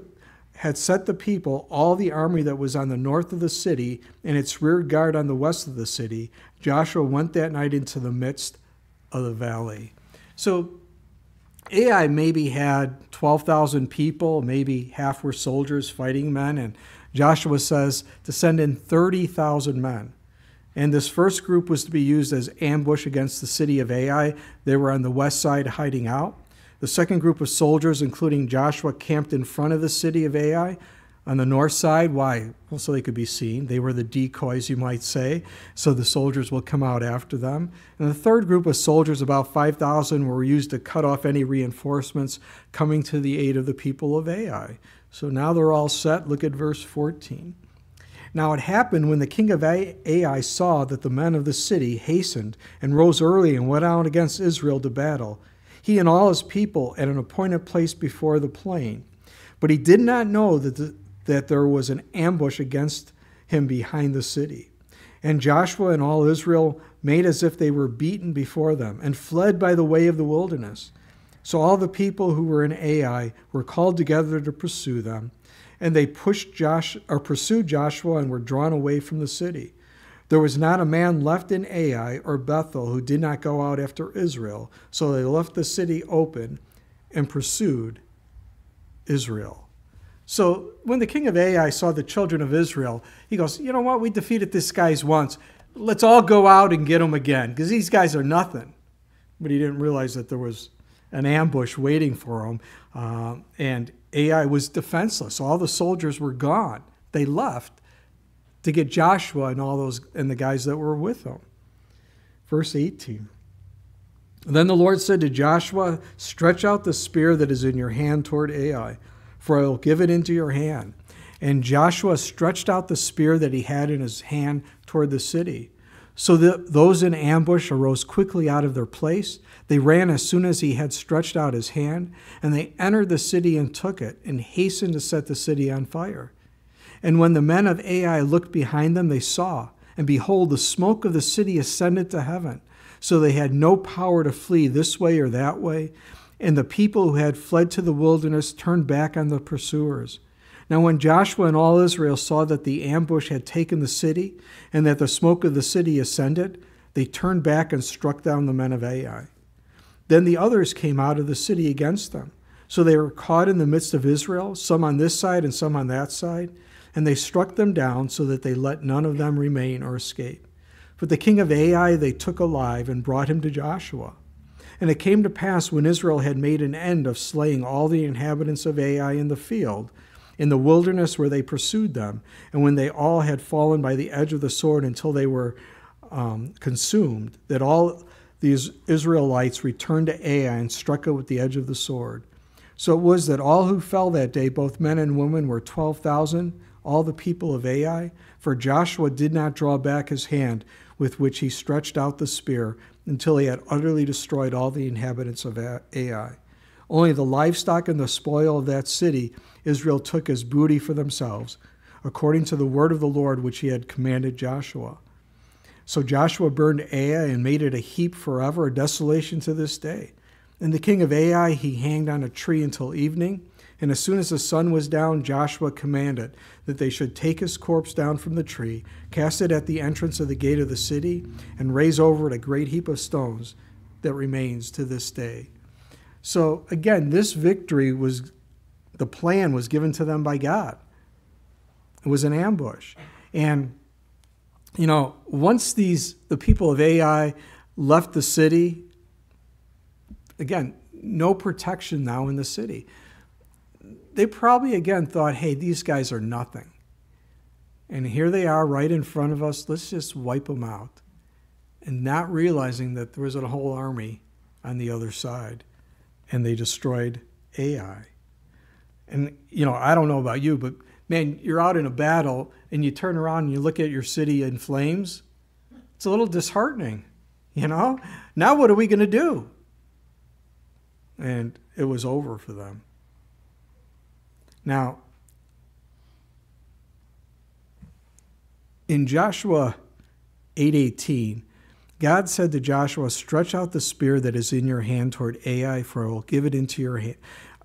had set the people, all the army that was on the north of the city, and its rear guard on the west of the city, Joshua went that night into the midst of the valley. So Ai maybe had 12,000 people, maybe half were soldiers, fighting men, and Joshua says to send in 30,000 men. And this first group was to be used as ambush against the city of Ai. They were on the west side hiding out. The second group of soldiers, including Joshua, camped in front of the city of Ai on the north side. Why? Well, so they could be seen. They were the decoys, you might say, so the soldiers will come out after them. And the third group of soldiers, about 5,000, were used to cut off any reinforcements coming to the aid of the people of Ai. So now they're all set. Look at verse 14. Now it happened when the king of Ai saw that the men of the city hastened and rose early and went out against Israel to battle, he and all his people at an appointed place before the plain. But he did not know that, the, that there was an ambush against him behind the city. And Joshua and all Israel made as if they were beaten before them and fled by the way of the wilderness. So all the people who were in Ai were called together to pursue them, and they pushed Josh or pursued Joshua and were drawn away from the city. There was not a man left in Ai or Bethel who did not go out after Israel, so they left the city open and pursued Israel. So when the king of Ai saw the children of Israel, he goes, You know what? We defeated these guys once. Let's all go out and get them again because these guys are nothing. But he didn't realize that there was an ambush waiting for him. Uh, and Ai was defenseless. All the soldiers were gone. They left to get Joshua and all those and the guys that were with him. Verse 18. Then the Lord said to Joshua, Stretch out the spear that is in your hand toward Ai, for I will give it into your hand. And Joshua stretched out the spear that he had in his hand toward the city. So that those in ambush arose quickly out of their place. They ran as soon as he had stretched out his hand, and they entered the city and took it, and hastened to set the city on fire. And when the men of Ai looked behind them, they saw, and behold, the smoke of the city ascended to heaven. So they had no power to flee this way or that way. And the people who had fled to the wilderness turned back on the pursuers. Now, when Joshua and all Israel saw that the ambush had taken the city, and that the smoke of the city ascended, they turned back and struck down the men of Ai. Then the others came out of the city against them. So they were caught in the midst of Israel, some on this side and some on that side, and they struck them down so that they let none of them remain or escape. But the king of Ai they took alive and brought him to Joshua. And it came to pass when Israel had made an end of slaying all the inhabitants of Ai in the field, in the wilderness where they pursued them, and when they all had fallen by the edge of the sword until they were um, consumed, that all these Israelites returned to Ai and struck it with the edge of the sword. So it was that all who fell that day, both men and women, were 12,000, all the people of Ai. For Joshua did not draw back his hand with which he stretched out the spear until he had utterly destroyed all the inhabitants of Ai. Only the livestock and the spoil of that city Israel took as booty for themselves, according to the word of the Lord which he had commanded Joshua. So Joshua burned Ai and made it a heap forever, a desolation to this day. And the king of Ai he hanged on a tree until evening. And as soon as the sun was down, Joshua commanded that they should take his corpse down from the tree, cast it at the entrance of the gate of the city, and raise over it a great heap of stones that remains to this day. So again, this victory was the plan was given to them by God. It was an ambush. And you know, once these the people of Ai left the city, again, no protection now in the city. They probably again thought, hey, these guys are nothing. And here they are right in front of us. Let's just wipe them out. And not realizing that there was a whole army on the other side and they destroyed Ai. And, you know, I don't know about you, but man, you're out in a battle and you turn around and you look at your city in flames. It's a little disheartening, you know? Now, what are we going to do? And it was over for them. Now, in Joshua 8:18, God said to Joshua, "Stretch out the spear that is in your hand toward Ai, for I will give it into your hand.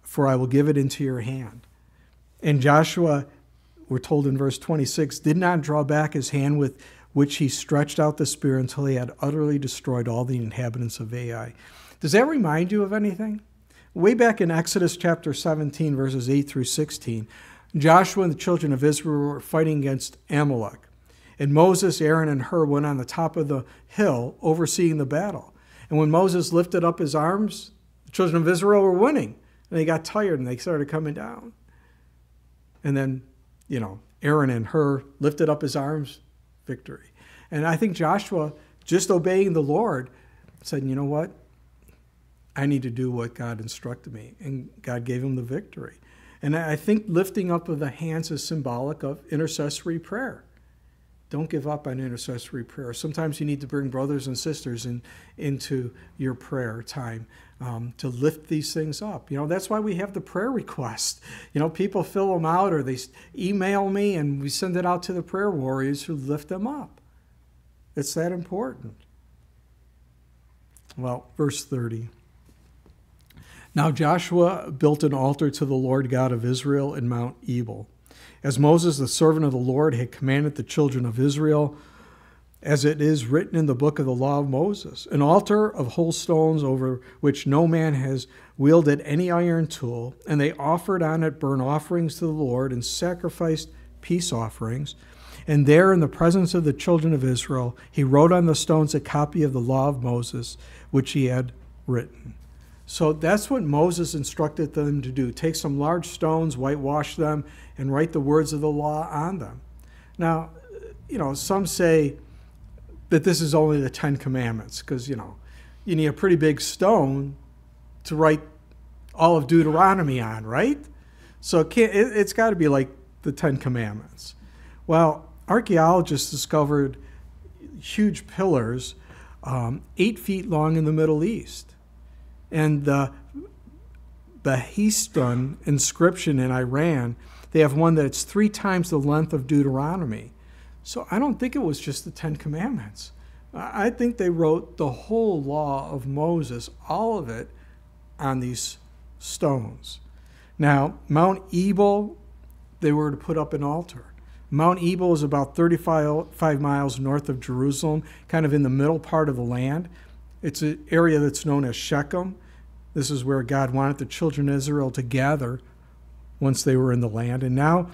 For I will give it into your hand." And Joshua, we're told in verse 26, did not draw back his hand with which he stretched out the spear until he had utterly destroyed all the inhabitants of Ai. Does that remind you of anything? Way back in Exodus chapter 17, verses 8 through 16, Joshua and the children of Israel were fighting against Amalek. And Moses, Aaron, and Hur went on the top of the hill overseeing the battle. And when Moses lifted up his arms, the children of Israel were winning. And they got tired and they started coming down. And then, you know, Aaron and Hur lifted up his arms, victory. And I think Joshua, just obeying the Lord, said, you know what? I need to do what God instructed me. And God gave him the victory. And I think lifting up of the hands is symbolic of intercessory prayer. Don't give up on intercessory prayer. Sometimes you need to bring brothers and sisters in, into your prayer time um, to lift these things up. You know, that's why we have the prayer request. You know, people fill them out or they email me and we send it out to the prayer warriors who lift them up. It's that important. Well, verse 30. Now Joshua built an altar to the Lord God of Israel in Mount Ebal, as Moses, the servant of the Lord, had commanded the children of Israel, as it is written in the book of the law of Moses an altar of whole stones over which no man has wielded any iron tool, and they offered on it burnt offerings to the Lord and sacrificed peace offerings. And there, in the presence of the children of Israel, he wrote on the stones a copy of the law of Moses, which he had written. So that's what Moses instructed them to do take some large stones, whitewash them, and write the words of the law on them. Now, you know, some say that this is only the Ten Commandments because, you know, you need a pretty big stone to write all of Deuteronomy on, right? So it has got to be like the Ten Commandments. Well, archaeologists discovered huge pillars um, eight feet long in the Middle East and the Behistun inscription in Iran, they have one that's three times the length of Deuteronomy. So I don't think it was just the Ten Commandments. I think they wrote the whole law of Moses, all of it, on these stones. Now, Mount Ebal, they were to put up an altar. Mount Ebal is about 35 miles north of Jerusalem, kind of in the middle part of the land. It's an area that's known as Shechem. This is where God wanted the children of Israel to gather once they were in the land. And now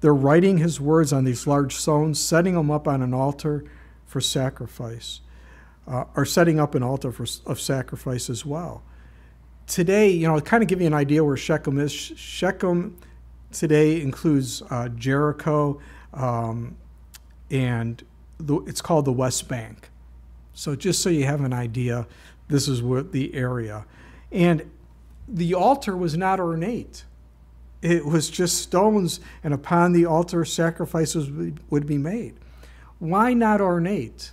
they're writing his words on these large stones, setting them up on an altar for sacrifice, uh, or setting up an altar for, of sacrifice as well. Today, you know, kind of give you an idea where Shechem is. Shechem today includes uh, Jericho, um, and the, it's called the West Bank. So just so you have an idea, this is what the area. And the altar was not ornate. It was just stones, and upon the altar sacrifices would be made. Why not ornate?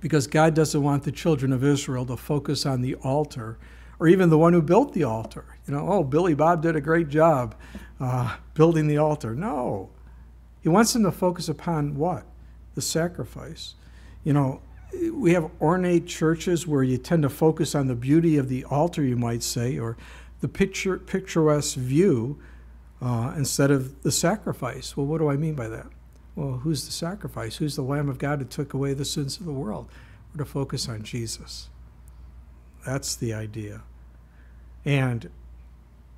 Because God doesn't want the children of Israel to focus on the altar or even the one who built the altar. You know, oh, Billy Bob did a great job uh, building the altar. No. He wants them to focus upon what? The sacrifice. You know, we have ornate churches where you tend to focus on the beauty of the altar, you might say, or the picture, picturesque view uh, instead of the sacrifice. Well, what do I mean by that? Well, who's the sacrifice? Who's the Lamb of God who took away the sins of the world? We're to focus on Jesus. That's the idea. And,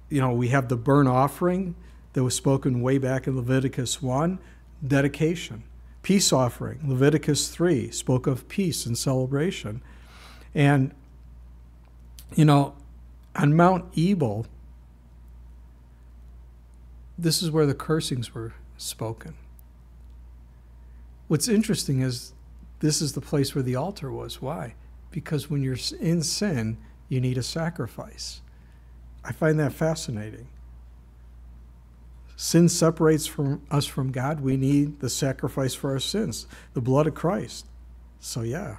you know, we have the burnt offering that was spoken way back in Leviticus 1, dedication peace offering. Leviticus 3 spoke of peace and celebration. And, you know, on Mount Ebal, this is where the cursings were spoken. What's interesting is this is the place where the altar was. Why? Because when you're in sin, you need a sacrifice. I find that fascinating. Sin separates from us from God. We need the sacrifice for our sins, the blood of Christ. So, yeah.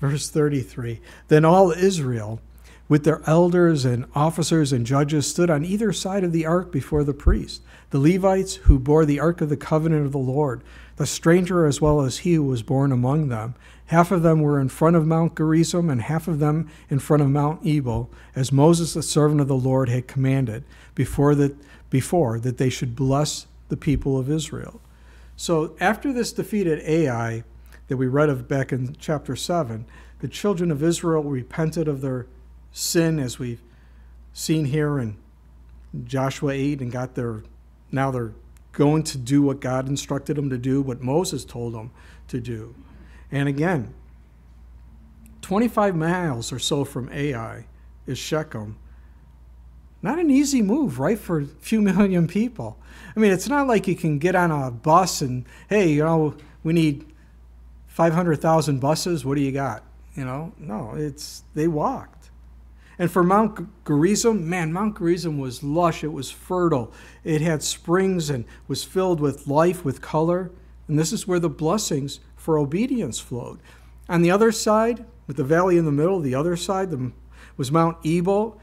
Verse 33 Then all Israel, with their elders and officers and judges, stood on either side of the ark before the priest. The Levites, who bore the ark of the covenant of the Lord, the stranger as well as he who was born among them. Half of them were in front of Mount Gerizim, and half of them in front of Mount Ebal, as Moses, the servant of the Lord, had commanded, before that before that they should bless the people of Israel. So after this defeat at Ai that we read of back in chapter 7, the children of Israel repented of their sin, as we've seen here in Joshua 8, and got their, now they're going to do what God instructed them to do, what Moses told them to do. And again, 25 miles or so from Ai is Shechem. Not an easy move, right, for a few million people. I mean, it's not like you can get on a bus and, hey, you know, we need 500,000 buses. What do you got? You know, no, it's they walked. And for Mount Gerizim, man, Mount Gerizim was lush. It was fertile. It had springs and was filled with life, with color. And this is where the blessings for obedience flowed. On the other side, with the valley in the middle, the other side the, was Mount Ebal,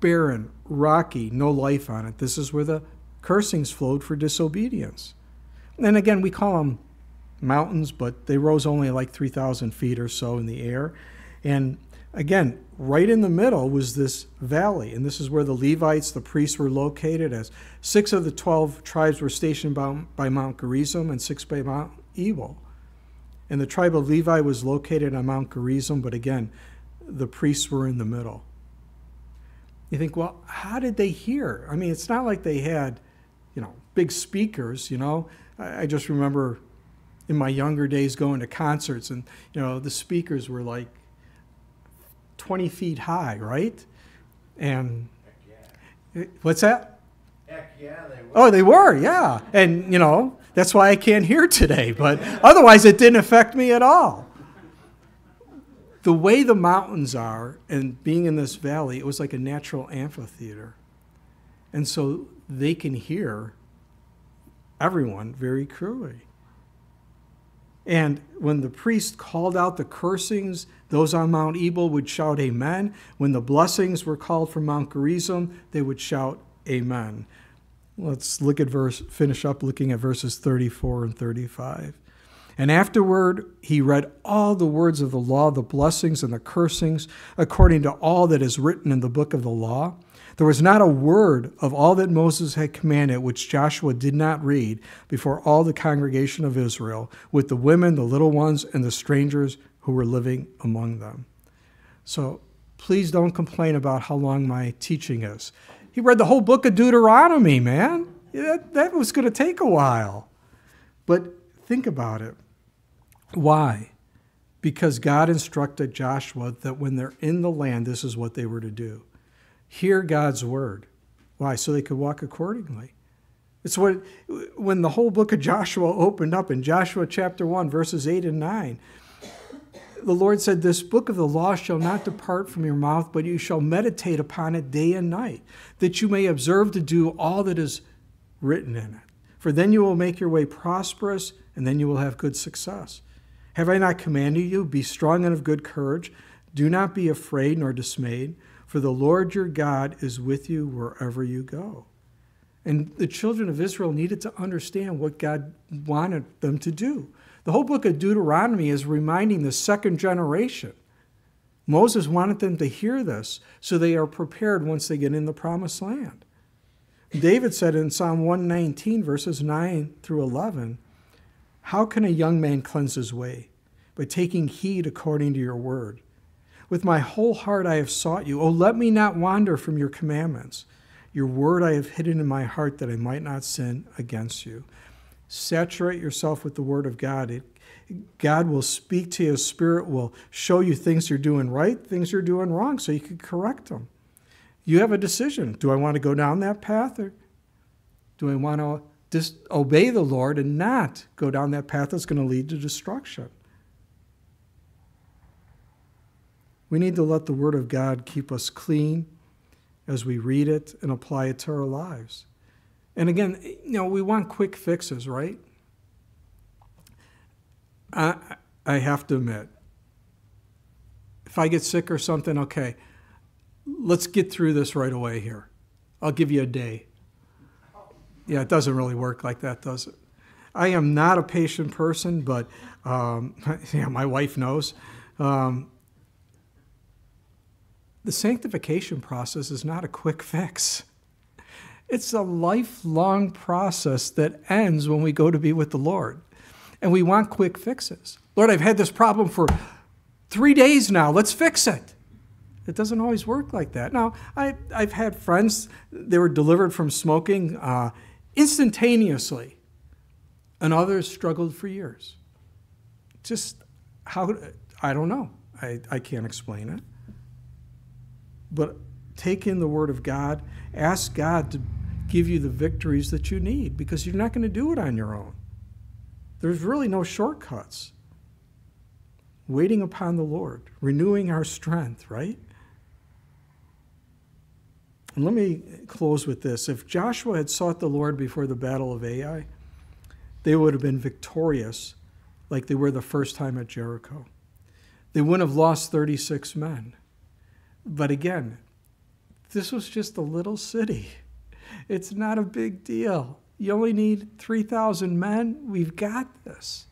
barren, rocky, no life on it. This is where the cursings flowed for disobedience. And again, we call them mountains, but they rose only like 3,000 feet or so in the air. And again, right in the middle was this valley, and this is where the Levites, the priests, were located. As six of the 12 tribes were stationed by, by Mount Gerizim and six by Mount Ebal. And the tribe of Levi was located on Mount Gerizim, but again, the priests were in the middle. You think, well, how did they hear? I mean, it's not like they had, you know, big speakers, you know. I, I just remember in my younger days going to concerts and, you know, the speakers were like 20 feet high, right? And yeah. what's that? Heck yeah, they were. Oh, they were, yeah. And, you know, that's why I can't hear today, but otherwise it didn't affect me at all. The way the mountains are and being in this valley, it was like a natural amphitheater. And so they can hear everyone very clearly. And when the priest called out the cursings, those on Mount Ebal would shout Amen. When the blessings were called from Mount Gerizim, they would shout Amen. Let's look at verse, finish up looking at verses 34 and 35. And afterward, he read all the words of the law, the blessings and the cursings, according to all that is written in the book of the law. There was not a word of all that Moses had commanded which Joshua did not read before all the congregation of Israel, with the women, the little ones, and the strangers who were living among them. So please don't complain about how long my teaching is. He read the whole book of Deuteronomy, man. That, that was going to take a while. But think about it. Why? Because God instructed Joshua that when they're in the land, this is what they were to do hear God's word. Why? So they could walk accordingly. It's what when the whole book of Joshua opened up in Joshua chapter 1, verses 8 and 9. The Lord said, This book of the law shall not depart from your mouth, but you shall meditate upon it day and night, that you may observe to do all that is written in it. For then you will make your way prosperous, and then you will have good success. Have I not commanded you? Be strong and of good courage. Do not be afraid nor dismayed for the Lord your God is with you wherever you go. And the children of Israel needed to understand what God wanted them to do. The whole book of Deuteronomy is reminding the second generation. Moses wanted them to hear this so they are prepared once they get in the promised land. David said in Psalm 119, verses 9 through 11, How can a young man cleanse his way? By taking heed according to your word. With my whole heart I have sought you. Oh, let me not wander from your commandments. Your word I have hidden in my heart that I might not sin against you. Saturate yourself with the word of God. It, God will speak to you. Spirit will show you things you're doing right, things you're doing wrong, so you can correct them. You have a decision. Do I want to go down that path or do I want to disobey the Lord and not go down that path that's going to lead to destruction? We need to let the Word of God keep us clean as we read it and apply it to our lives. And again, you know, we want quick fixes, right? I, I have to admit, if I get sick or something, okay, let's get through this right away here. I'll give you a day. Yeah, it doesn't really work like that, does it? I am not a patient person, but um, yeah, my wife knows. Um, the sanctification process is not a quick fix. It's a lifelong process that ends when we go to be with the Lord. And we want quick fixes. Lord, I've had this problem for three days now, let's fix it. It doesn't always work like that. Now, I, I've had friends, they were delivered from smoking uh, instantaneously, and others struggled for years. Just how, I don't know. I, I can't explain it. But take in the Word of God, ask God to give you the victories that you need because you're not going to do it on your own. There's really no shortcuts. Waiting upon the Lord, renewing our strength, right? And let me close with this. If Joshua had sought the Lord before the battle of Ai, they would have been victorious like they were the first time at Jericho. They wouldn't have lost 36 men. But again, this was just a little city. It's not a big deal. You only need 3,000 men. We've got this.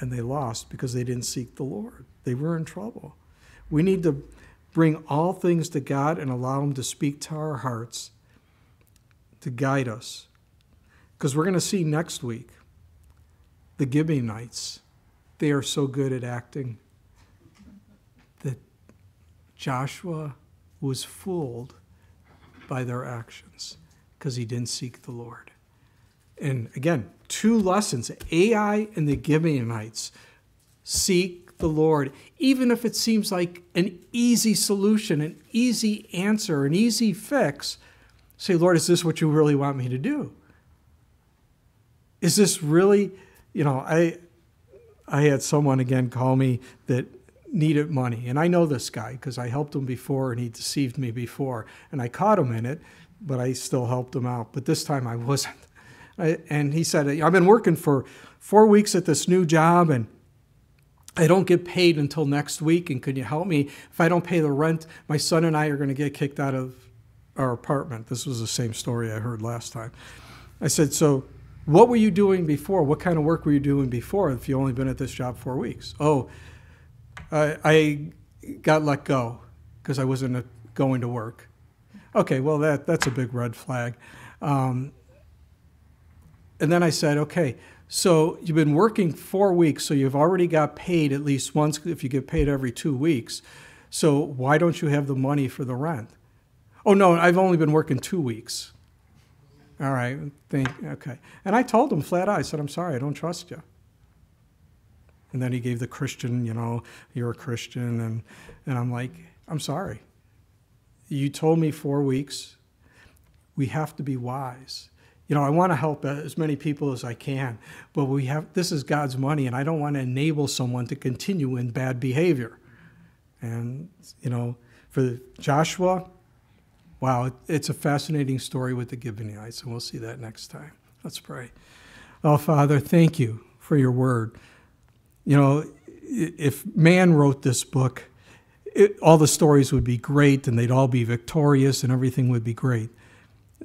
And they lost because they didn't seek the Lord. They were in trouble. We need to bring all things to God and allow Him to speak to our hearts, to guide us. Because we're going to see next week the Gibeonites. They are so good at acting that Joshua was fooled by their actions because he didn't seek the Lord. And again, two lessons Ai and the Gibeonites seek the Lord, even if it seems like an easy solution, an easy answer, an easy fix. Say, Lord, is this what you really want me to do? Is this really, you know, I I had someone again call me that needed money. And I know this guy because I helped him before and he deceived me before. And I caught him in it, but I still helped him out. But this time I wasn't. I, and he said, I've been working for four weeks at this new job and I don't get paid until next week. And could you help me? If I don't pay the rent, my son and I are going to get kicked out of our apartment. This was the same story I heard last time. I said, So what were you doing before? What kind of work were you doing before if you only been at this job four weeks? Oh, I, I got let go because I wasn't going to work. Okay, well, that, that's a big red flag. Um, and then I said, okay, so you've been working four weeks, so you've already got paid at least once if you get paid every two weeks. So why don't you have the money for the rent? Oh, no, I've only been working two weeks. All right, think, okay. And I told him flat out, I said, I'm sorry, I don't trust you. And then he gave the Christian, you know, you're a Christian. And, and I'm like, I'm sorry. You told me four weeks. We have to be wise. You know, I want to help uh, as many people as I can, but we have this is God's money, and I don't want to enable someone to continue in bad behavior. And you know, for Joshua, wow, it's a fascinating story with the Gibeonites, and we'll see that next time. Let's pray. Oh, Father, thank you for your word you know, if man wrote this book, it, all the stories would be great and they'd all be victorious and everything would be great.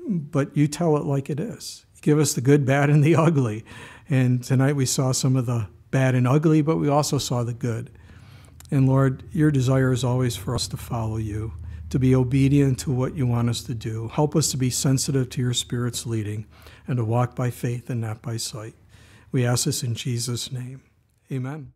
But you tell it like it is. give us the good, bad, and the ugly. And tonight we saw some of the bad and ugly, but we also saw the good. And Lord, your desire is always for us to follow you, to be obedient to what you want us to do. Help us to be sensitive to your Spirit's leading and to walk by faith and not by sight. We ask this in Jesus' name. Amen.